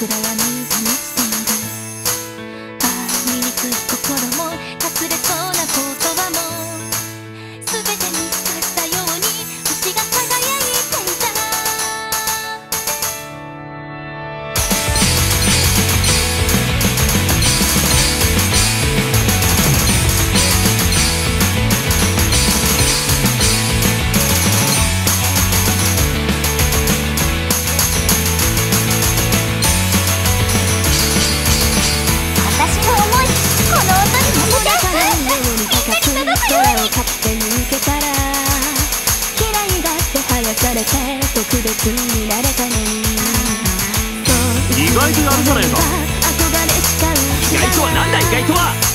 暗闇されて特別になれたのに意外とやるじゃないか。憧れしちゃう意外とはなんだ意外とは。